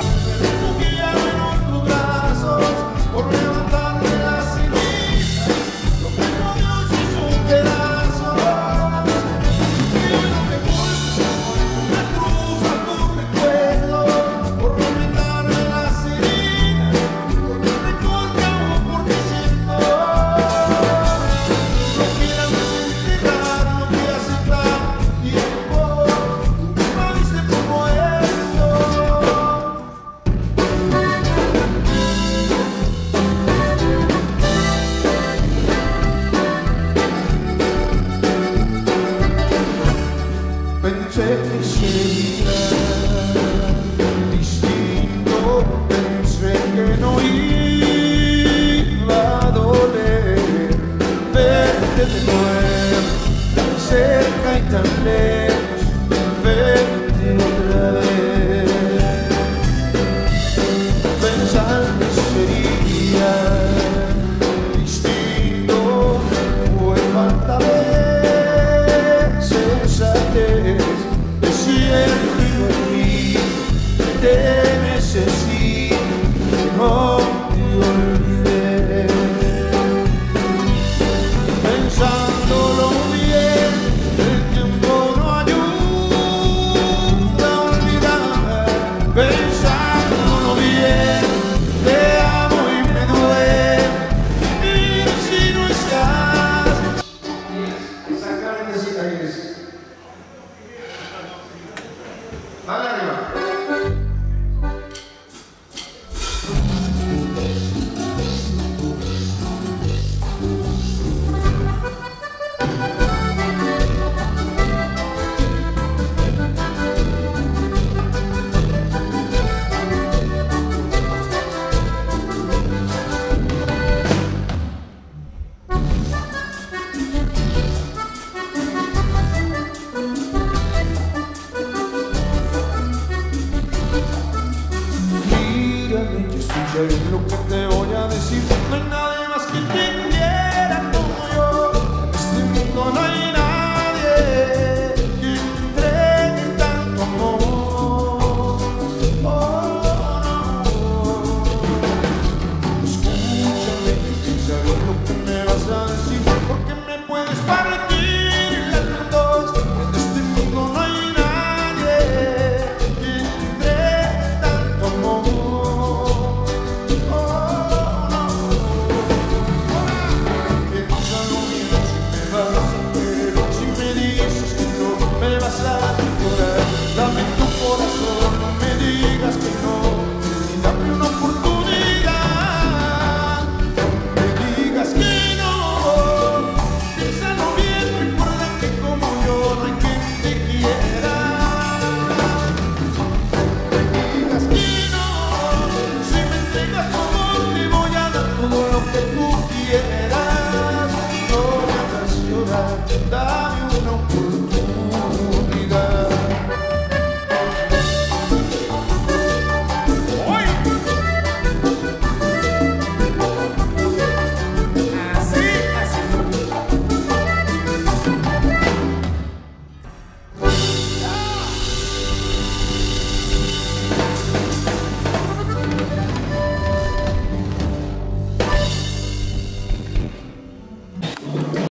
Stop. de tu cerca y. pensándolo bien, te amo y me duele, mira si no estás. Exactamente así, ahí es. Vale arriba. Lo que te voy a decir? No hay nadie más que ti. dá-me o não